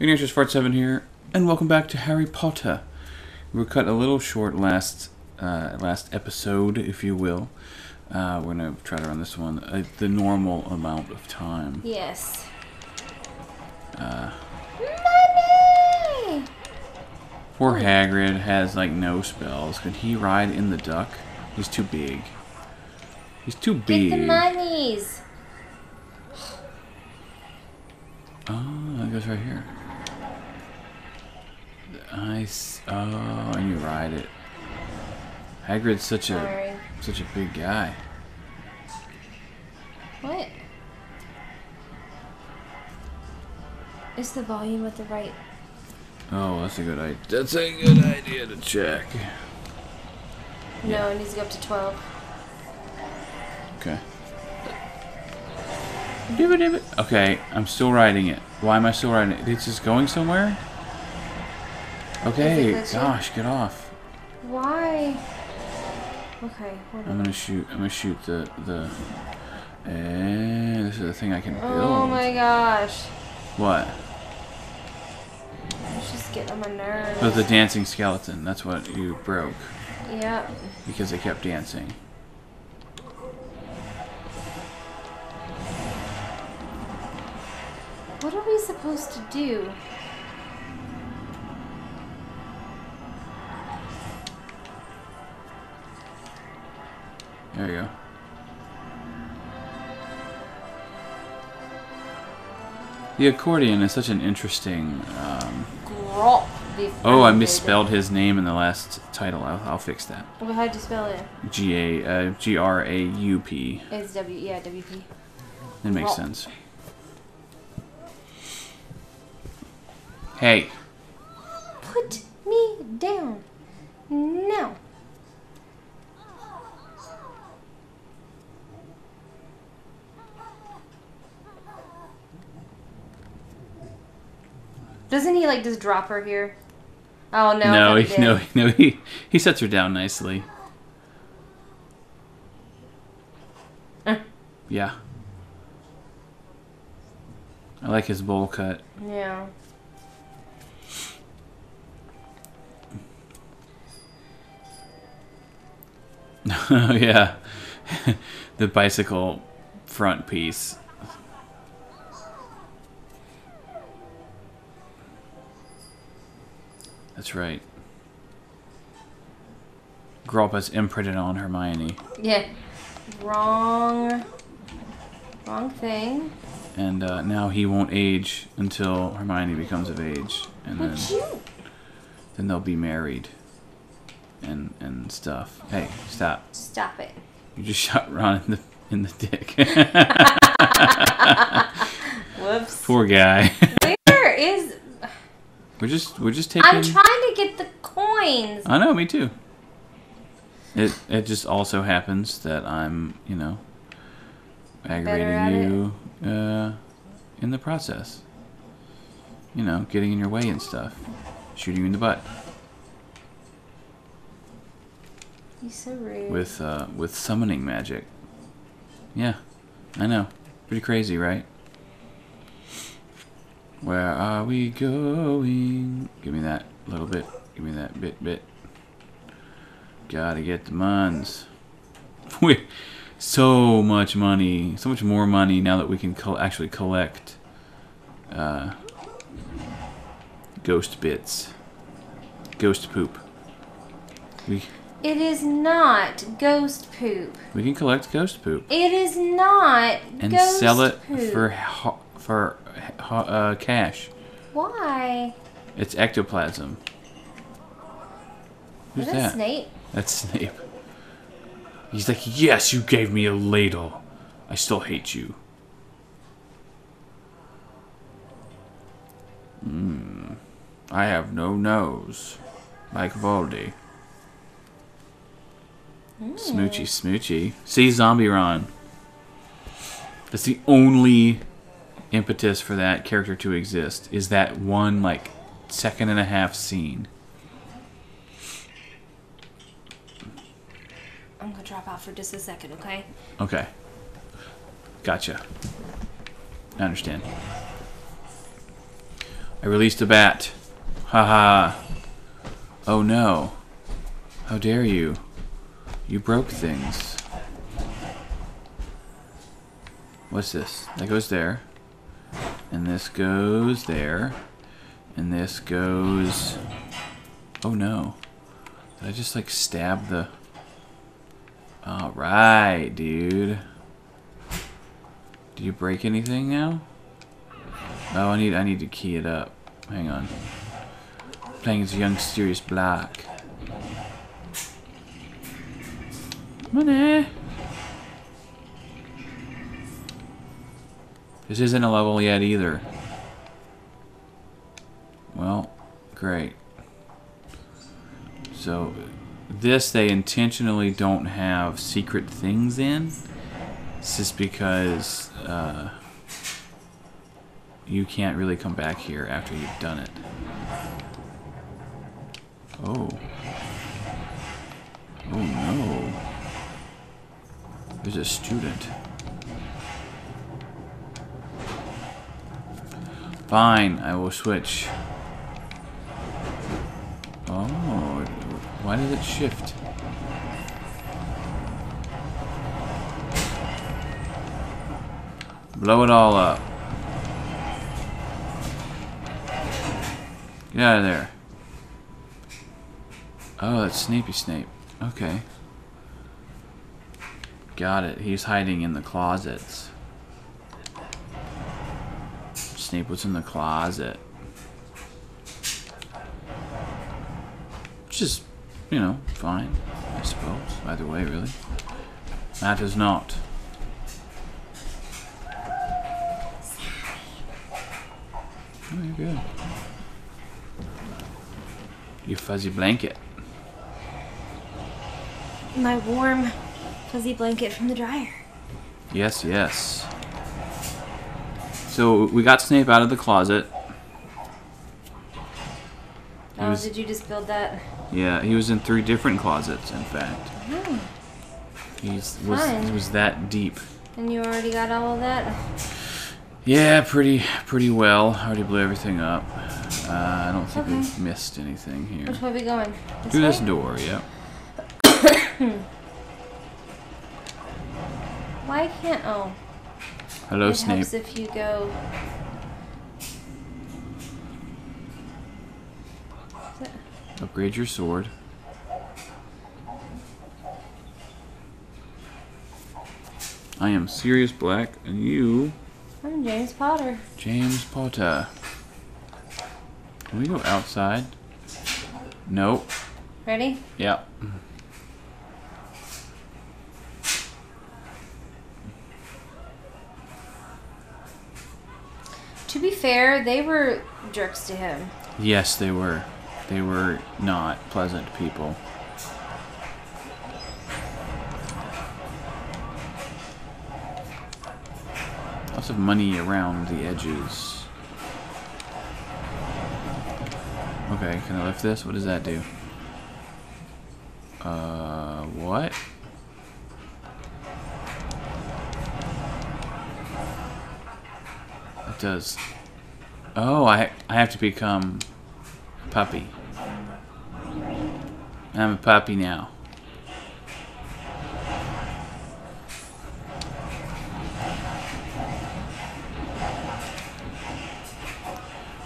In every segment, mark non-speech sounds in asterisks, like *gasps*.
Ignatius Fart Seven here, and welcome back to Harry Potter. We were cut a little short last uh, last episode, if you will. Uh, we're gonna try to run this one uh, the normal amount of time. Yes. Uh, Money! poor Hagrid has like no spells. Could he ride in the duck? He's too big. He's too Get big. the monies. Oh, that goes right here. I oh, and you ride it. Hagrid's such a such a big guy. What? Is the volume at the right? Oh, that's a good idea. That's a good idea to check. No, it needs to go up to 12. Okay. Give it, give it. Okay, I'm still riding it. Why am I still riding it? It's just going somewhere? Okay, gosh, get off. Why? Okay, hold I'm gonna shoot. I'm gonna shoot the the. And this is the thing I can oh build. Oh my gosh. What? It's just getting on my nerves. Oh, the dancing skeleton. That's what you broke Yep. because they kept dancing. What are we supposed to do? There you go. The accordion is such an interesting. Um, oh, I misspelled his name in the last title. I'll, I'll fix that. Well, how'd you spell it? G A uh, G R A U P. It's W. Yeah, WP. It makes Grop. sense. Hey, Put me down. Now. Doesn't he like just drop her here? Oh no! No, he, did. no, *laughs* no, he he sets her down nicely. Uh. Yeah. I like his bowl cut. Yeah. Oh *laughs* yeah, *laughs* the bicycle front piece. That's right. Grawpa's imprinted on Hermione, Yeah. Wrong. Wrong thing. and uh, now he won't age until Hermione becomes of age, and then then they'll be married, and and stuff. Hey, stop! Stop it. You just *laughs* shot Ron in the in the dick. *laughs* *laughs* Whoops. Poor guy. We're just we're just taking. I'm trying to get the coins. I know, me too. It it just also happens that I'm, you know, aggravating you uh, in the process. You know, getting in your way and stuff, shooting you in the butt You're so rude. with uh, with summoning magic. Yeah, I know, pretty crazy, right? Where are we going? Give me that little bit. Give me that bit bit. Gotta get the muns. *laughs* We, so much money, so much more money now that we can col- actually collect uh, ghost bits, ghost poop. We It is not ghost poop. we can collect ghost poop It is not and sell it poop. for for uh, cash. Why? It's ectoplasm. Who's Is that that? Snape? That's Snape. He's like, yes, you gave me a ladle. I still hate you. Hmm. I have no nose. Like Voldy. Smoochy, smoochy. See Zombie Ron. That's the only impetus for that character to exist. Is that one like second and a half scene. I'm gonna drop out for just a second, okay? Okay. Gotcha. I understand. I released a bat. Haha. Oh no. How dare you? You broke things. What's this? That goes there. And this goes there. And this goes... Oh no. Did I just like stab the... Uh, Alright, dude. Do you break anything now? Oh, I need I need to key it up. Hang on. Playing as a young Sirius Black. Money. This isn't a level yet either. Well, great. So, this they intentionally don't have secret things in. It's just because uh, you can't really come back here after you've done it. Oh. Oh no. There's a student. Fine, I will switch. Oh, why did it shift? Blow it all up. Get out of there. Oh, that's Snapey Snape. Okay. Got it. He's hiding in the closets. Snape was in the closet. Which is, you know, fine, I suppose. Either way, really. Matters not. Oh, you're good. You fuzzy blanket. My warm, fuzzy blanket from the dryer. Yes, yes. So we got Snape out of the closet. He Oh, was- did you just build that? Yeah, he was in three different closets, in fact. Oh, He's was he was that deep. and you already got all of that? Yeah, pretty pretty well. Already blew everything up. Uh, I don't think Okay. we've missed anything here. Which way are we going? This Through this door, yep. *coughs* Why can't? Oh, Hello, it Snape. helps if you go. Upgrade your sword. I am Sirius Black, and you, I'm James Potter. James Potter. Can we go outside? Nope. Ready? Yep. Fair, they were jerks to him. Yes, they were. They were not pleasant people. Lots of money around the edges. Okay, can I lift this? What does that do? Uh, what? It does. Oh, I I have to become a puppy. I'm a puppy now.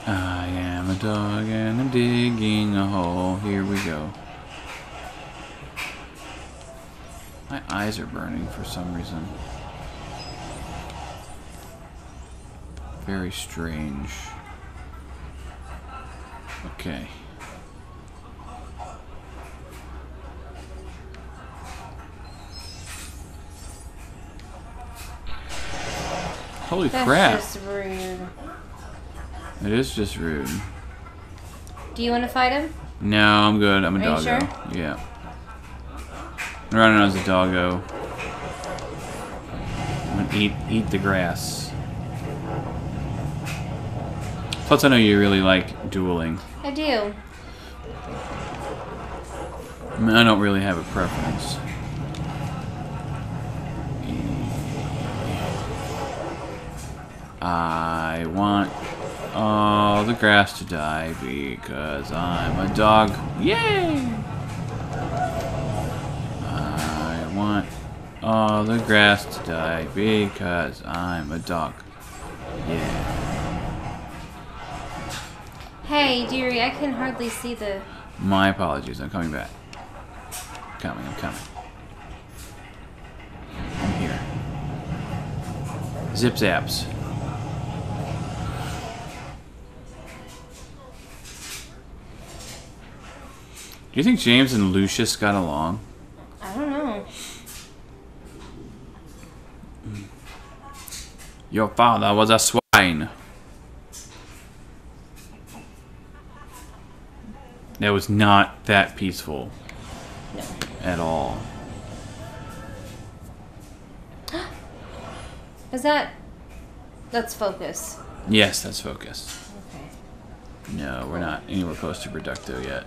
I am a dog and I'm digging a hole. Here we go. My eyes are burning for some reason. Very strange. Okay. Holy That's crap. just rude. It is just rude. Do you want to fight him? No, I'm good. I'm a Are doggo. sure? Yeah. I'm running as a doggo. I'm gonna eat eat the grass. Plus, I know you really like dueling. I do. I mean, I don't really have a preference. I want all the grass to die because I'm a dog. Yay! I want all the grass to die because I'm a dog. Yeah. Hey, dearie, I can hardly see the. My apologies. I'm coming back. Coming, I'm coming. I'm here. Zip zaps. Do you think James and Lucius got along? I don't know. Your father was a swine. That was not that peaceful No. at all. *gasps* Is that. That's focus. Yes, that's focus. Okay. No, we're not anywhere close to Reducto yet.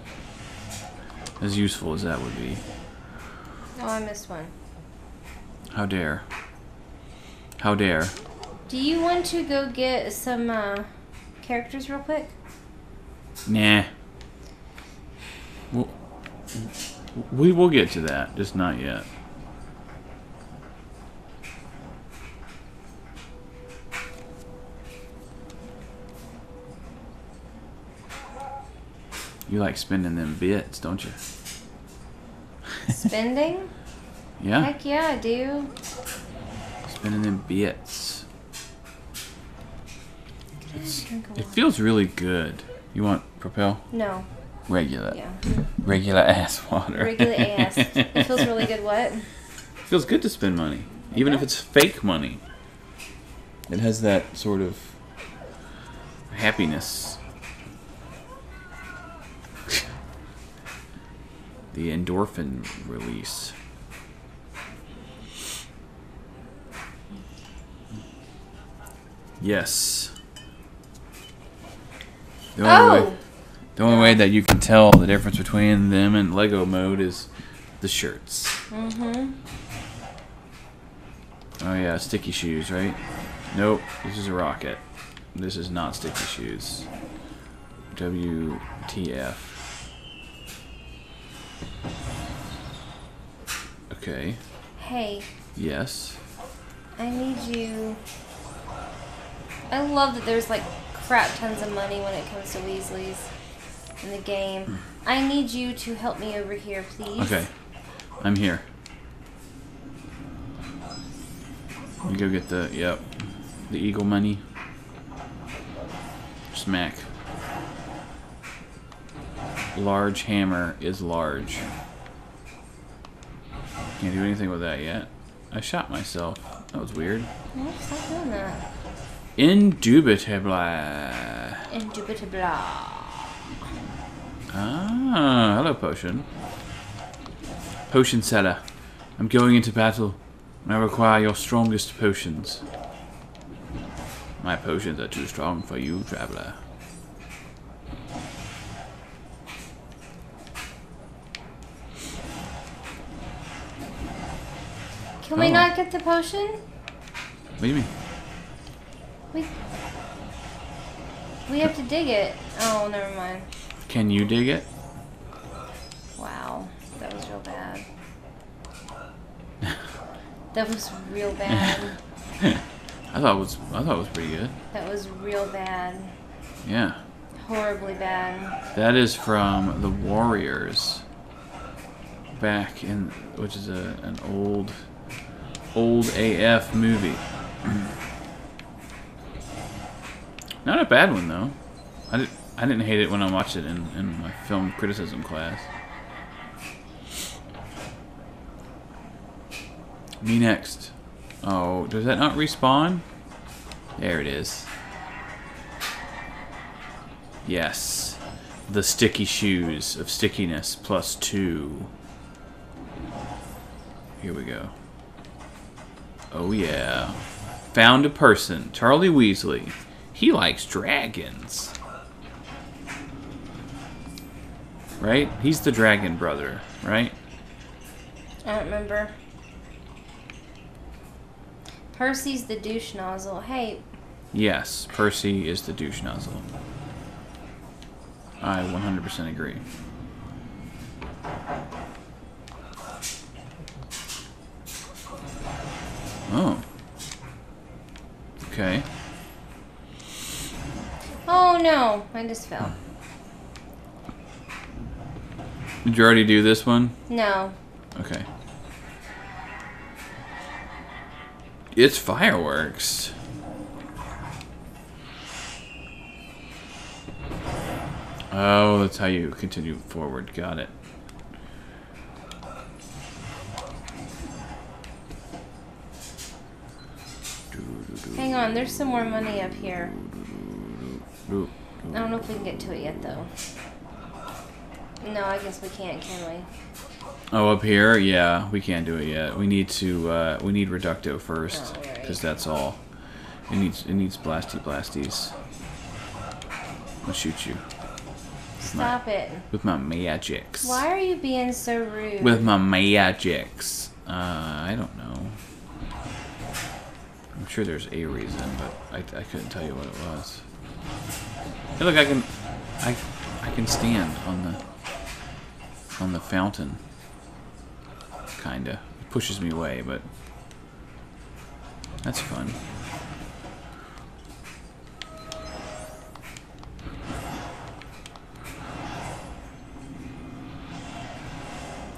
As useful as that would be. Oh, I missed one. How dare. How dare. Do you want to go get some uh, characters real quick? Nah. We'll, we will get to that, just not yet. You like spending them bits, don't you? Spending? *laughs* Yeah? Heck yeah, I do. Spending them bits. It feels really good. You want Propel? No. Regular. Yeah. Regular ass water. Regular *laughs* ass. It feels really good. What? feels good to spend money, even if it's fake money. It has that sort of happiness. *laughs* the endorphin release. Yes. The only, oh! way, Oh! The only way that you can tell the difference between them and Lego mode is the shirts. Mm-hmm. Oh yeah, sticky shoes, right? Nope, this is a rocket. This is not sticky shoes. WTF. Okay. Hey, Yes. I need you. I love that there's like crap tons of money when it comes to Weasleys in the game. I need you to help me over here, please. Okay. I'm here. You go get the yep. The eagle money. Smack. Large hammer is large. Can't do anything with that yet. I shot myself. That was weird. No, stop doing that. Indubitable. Indubitable. Ah, hello, potion. Potion seller. I'm going into battle. and I require your strongest potions. My potions are too strong for you, traveler. Can we Oh. not get the potion? What do you mean? We we have to dig it. Oh, never mind. Can you dig it? Wow, that was real bad. That was real bad. *laughs* I thought it was. I thought it was pretty good. That was real bad. Yeah. Horribly bad. That is from the Warriors. Back in, which is a an old, old AF movie. *clears throat* Not a bad one though. I did. I didn't hate it when I watched it in, in my film criticism class. Me next. Oh, does that not respawn? There it is. Yes. The sticky shoes of stickiness plus two. Here we go. Oh yeah. Found a person. Charlie Weasley. He likes dragons. Right? He's the dragon brother, right? I don't remember. Percy's the douche nozzle. Hey, Yes, Percy is the douche nozzle. I 100% agree. Oh. Okay. Oh no, I just fell. Did you already do this one? No. Okay. It's fireworks. Oh, that's how you continue forward. Got it. Hang on, there's some more money up here. I don't know if we can get to it yet though. No, I guess we can't, can we? Oh, up here? Yeah, we can't do it yet. We need to, uh, we need Reducto first. Oh. Because that's all. It needs, it needs Blasty Blasties. I'll shoot you. Stop it. With my magics. Why are you being so rude? With my magics. Uh, I don't know. I'm sure there's a reason, but I, I couldn't tell you what it was. Hey, look, I can, I, I can stand on the, on the fountain. Kinda. It pushes me away, but that's fun.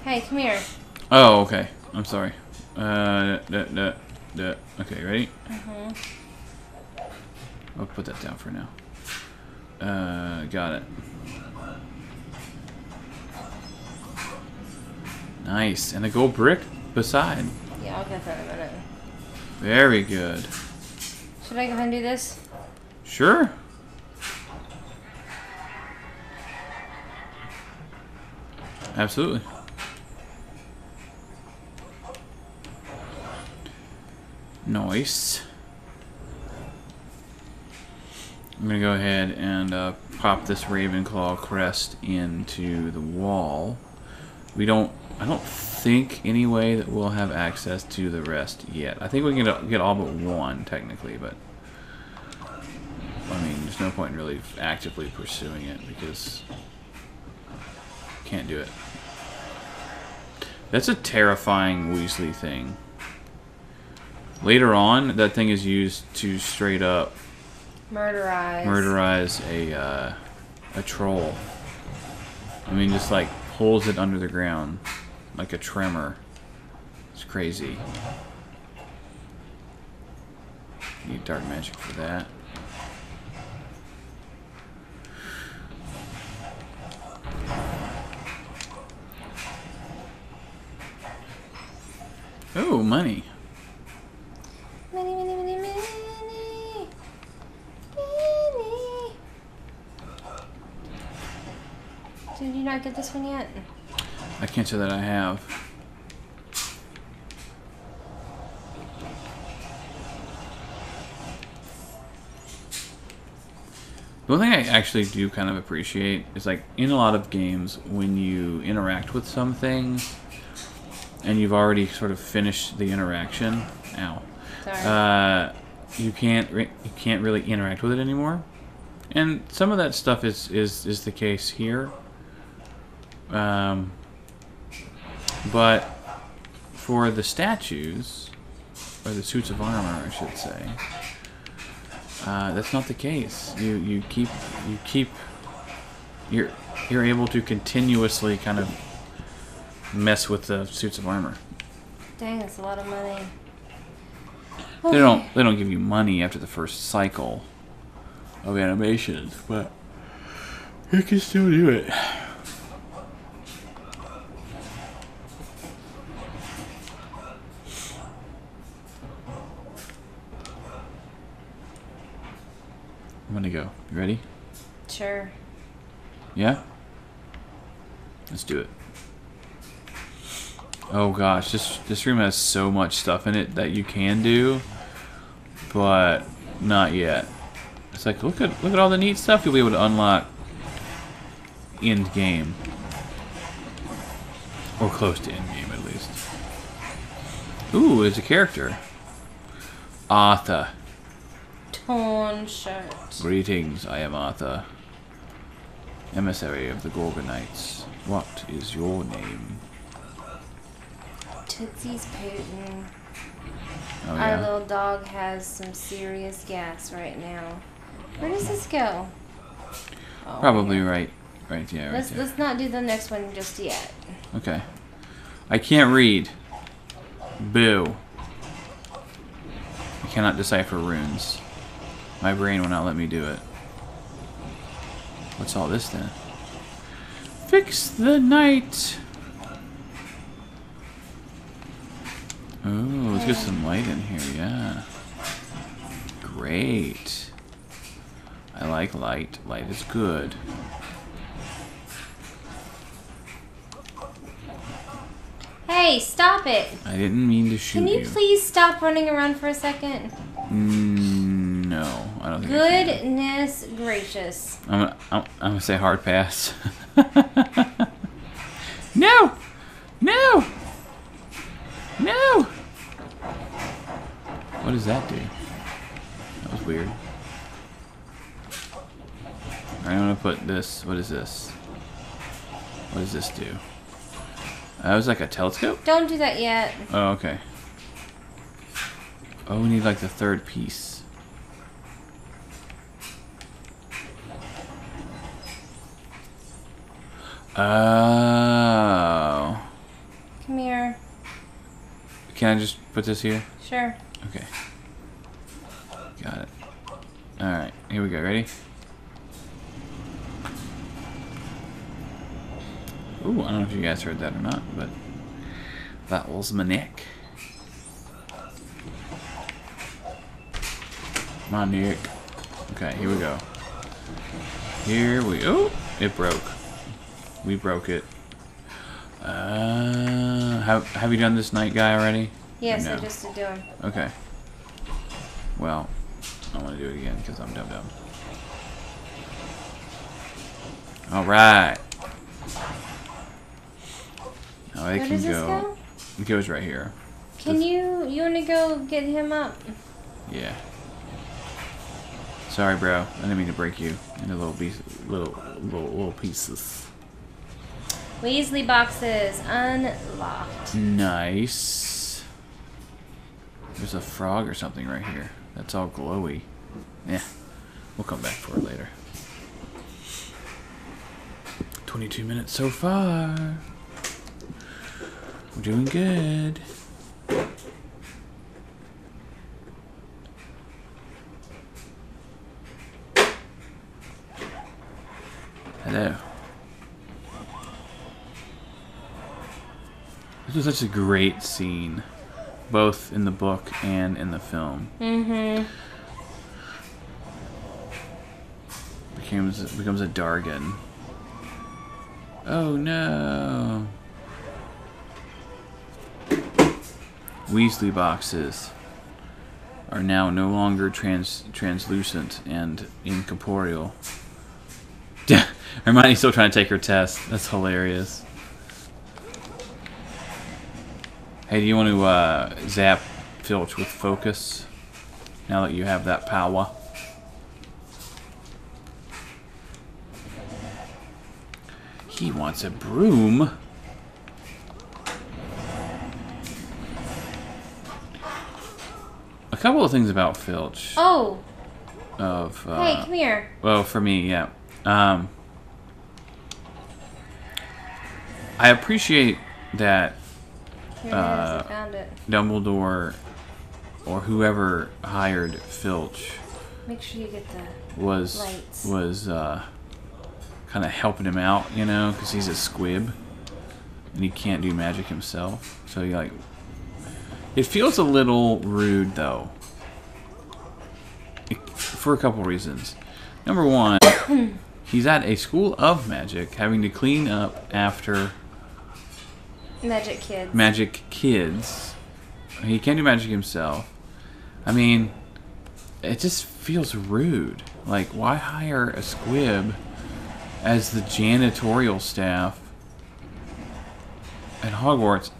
Hey, come here. Oh, okay. I'm sorry. Uh, da, da, da. Okay, ready? Mhm. I'll put that down for now. Uh, got it. Nice. And a gold brick beside. Yeah, I'll get that in a minute. Very good. Should I go ahead and do this? Sure. Absolutely. Nice. I'm gonna go ahead and uh, pop this Ravenclaw crest into the wall. We don't. I don't think anyway that we'll have access to the rest yet. I think we can get, get all but one technically, but I mean, there's no point in really actively pursuing it because can't do it. That's a terrifying Weasley thing. Later on, that thing is used to straight up Murderize. murderize a uh, a troll. I mean, just like pulls it under the ground like a tremor. It's crazy. Need dark magic for that. Oh, money. Money, money, money, money. Money. Did you not get this one yet? I can't say that I have. The one thing I actually do kind of appreciate is like in a lot of games when you interact with something and you've already sort of finished the interaction. Ow. Sorry. Uh, you can't re- you can't really interact with it anymore, and some of that stuff is is is the case here. Um, but for the statues or the suits of armor, I should say, uh, that's not the case. You you keep you keep you're you're able to continuously kind of mess with the suits of armor. Dang, that's a lot of money. They don't they don't give you money after the first cycle of animations, but you can still do it. Gonna go. You ready? Sure. Yeah? Let's do it. Oh gosh, this this room has so much stuff in it that you can do, but not yet. It's like look at look at all the neat stuff you'll be able to unlock end game. Or close to end game at least. Ooh, there's a character. Arthur. Torn shirt. Greetings, I am Arthur. Emissary of the Gorgonites, what is your name? Tootsie's Putin. Oh, Our little dog has some serious gas right now. Where does this go? Oh, Probably yeah. right. Right, yeah, right Let's there. let's not do the next one just yet. Okay. I can't read. Boo. I cannot decipher runes. My brain will not let me do it. What's all this then? Fix the night. Oh, let's get some light in here, yeah. Great. I like light. Light is good. Hey, stop it! I didn't mean to shoot you. Can you please stop running around for a second? Mm, no, I don't think. Goodness gracious. I'm gonna, I'm, I'm gonna say hard pass. *laughs* no, no, no. What does that do? That was weird. I'm gonna put this. What is this? What does this do? That was like a telescope. Don't do that yet. Oh, okay. Oh, we need like the third piece. Oh. Come here. Can I just put this here? Sure. Okay. Got it. Alright, here we go. Ready? Ooh, I don't know if you guys heard that or not, but that was my neck. My neck. Okay, here we go. Here we oh, it broke. We broke it. Uh, have have you done this night guy already? Yes, I just did do him. Okay. Well, I want to do it again because I'm dumb dumb. All right. Now they Where can go. It goes right here. Can you you wanna go get him up? Yeah. Sorry, bro. I didn't mean to break you into little piece, little, little, little pieces. Weasley boxes unlocked. Nice. There's a frog or something right here. That's all glowy. Yeah. We'll come back for it later. 22 minutes so far. We're doing good. Hello. This was such a great scene, both in the book and in the film. Mm-hmm. Becomes becomes a Dargan. Oh no! Weasley boxes are now no longer trans translucent and incorporeal. *laughs* Hermione's still trying to take her test. That's hilarious. Hey, do you want to uh, zap Filch with focus? Now that you have that power. He wants a broom. A couple of things about Filch. Oh, Of uh, hey, come here. well, for me, yeah. Um, I appreciate that Here it is. Uh, I found it. Dumbledore or whoever hired Filch Make sure you get the. was Lights. was uh, kind of helping him out, you know, because he's a squib and he can't do magic himself. So he like, it feels a little rude though, It- for a couple reasons. Number one, *coughs* he's at a school of magic, having to clean up after Magic kids. magic kids. He can't do magic himself. I mean, it just feels rude. Like, why hire a squib as the janitorial staff at Hogwarts?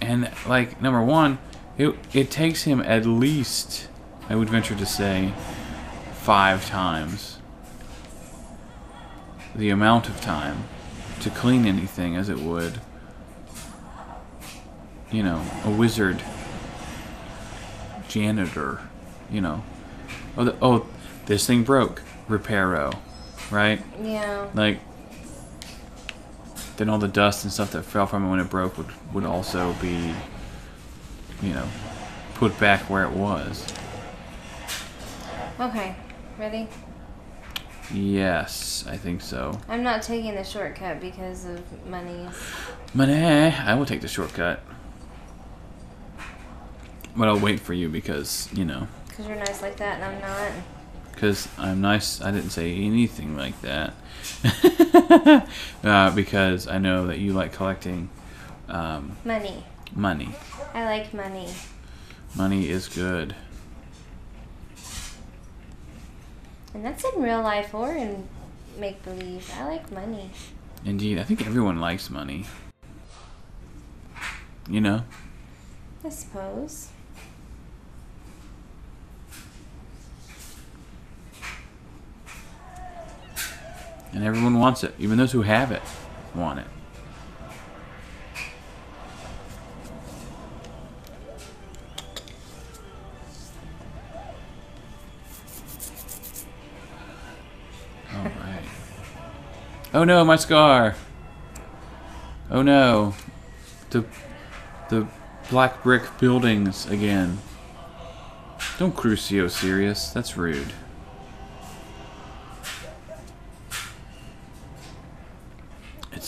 And, like, number one, it, it takes him at least, I would venture to say, five times the amount of time to clean anything as it would, you know, a wizard janitor, you know. Oh, the, oh, this thing broke. Reparo, right? Yeah. Like, then all the dust and stuff that fell from it when it broke would, would also be, you know, put back where it was. Okay. Ready? Yes, I think so. I'm not taking the shortcut because of money. Money, I will take the shortcut. But I'll wait for you because, you know, Because you're nice like that and I'm not. because I'm nice. I didn't say anything like that. *laughs* uh, because I know that you like collecting um, Money. money. I like money. Money is good. And that's in real life or in make believe. I like money. Indeed, I think everyone likes money. You know? I suppose. And everyone wants it. Even those who have it want it. All right. Oh no, my scar. Oh no. The the black brick buildings again. Don't Crucio Sirius. That's rude.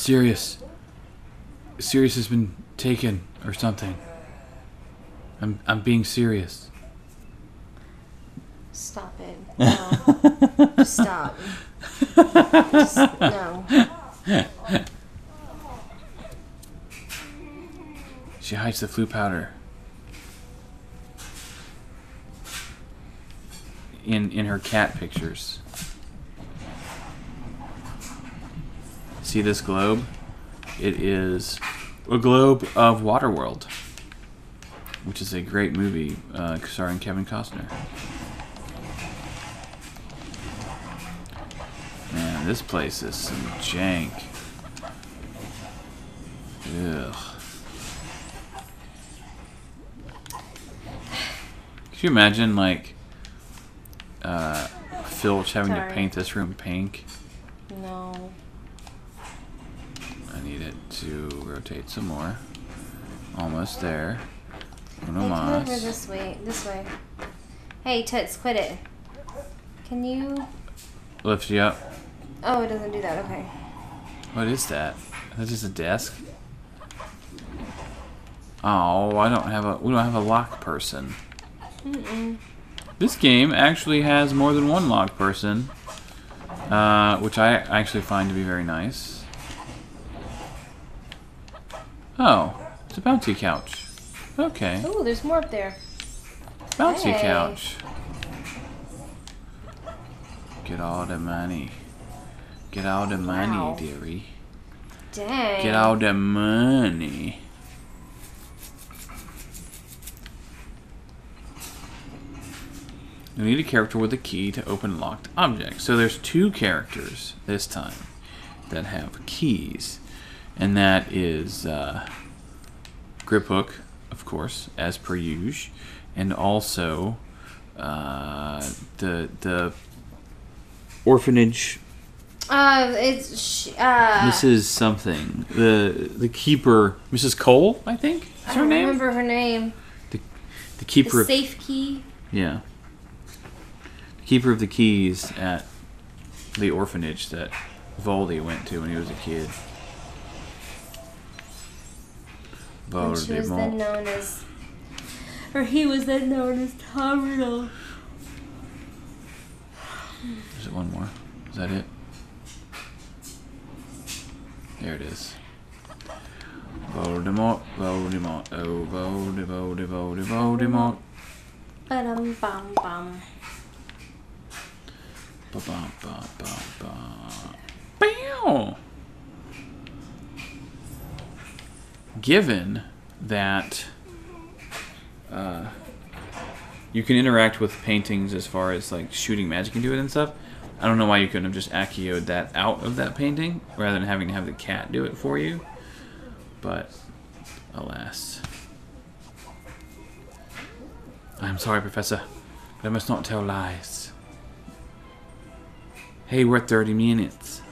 It's serious. Sirius has been taken or something. I'm I'm being serious. Stop it. No. Just stop. Just, no. She hides the flu powder. In in her cat pictures. See this globe? It is a globe of Waterworld, which is a great movie uh, starring Kevin Costner. Man, this place is some jank. Ugh. Could you imagine, like, uh, Filch having Sorry. to paint this room pink? No. I need it to rotate some more. Almost there. Uno Hey, come over this way. This way. Hey, Toots, quit it. Can you? Lift you up. Oh, it doesn't do that. Okay. What is that? That's just a desk? Oh, I don't have a. We don't have a lock person. Mm-mm. This game actually has more than one lock person, uh, which I actually find to be very nice. Oh, it's a bouncy couch. Okay, Oh, there's more up there. bouncy Hey. couch. Get all the money. Get all the money, Wow. dearie. Dang. Get all the money. You need a character with a key to open locked objects. So there's two characters this time that have keys, and that is uh, Griphook, of course, as per usual, and also uh, the the orphanage Uh, it's sh- uh. Mrs. Something. The the keeper, Mrs. Cole, I think. Is I her don't name? remember her name. The keeper The of safe key. yeah. The keeper of the keys at the orphanage that Voldy went to when he was a kid. And she was then known as, or he was then known as Tom Riddle. Is it one more? Is that it? There it is. Voldemort, Voldemort, oh Voldemort, Voldemort, Voldemort. Ba-dum bum bum. Ba ba ba ba Given that uh, you can interact with paintings as far as like shooting magic into it and stuff, I don't know why you couldn't have just Accio that out of that painting rather than having to have the cat do it for you. But alas. I'm sorry, Professor, but I must not tell lies. Hey, we're at 30 minutes.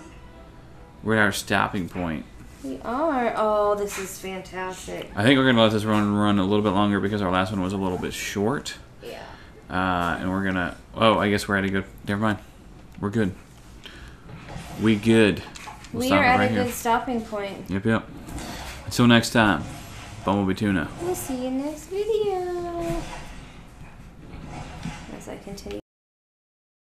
We're at our stopping point. We are. Oh, this is fantastic. I think we're gonna let this run run a little bit longer because our last one was a little bit short. Yeah. Uh, and we're gonna. Oh, I guess we're at a good. Never mind. We're good. We good. We'll we are at right a here. good stopping point. Yep, yep. Until next time, Bumblebee Tuna. We'll see you in the next video. As I continue.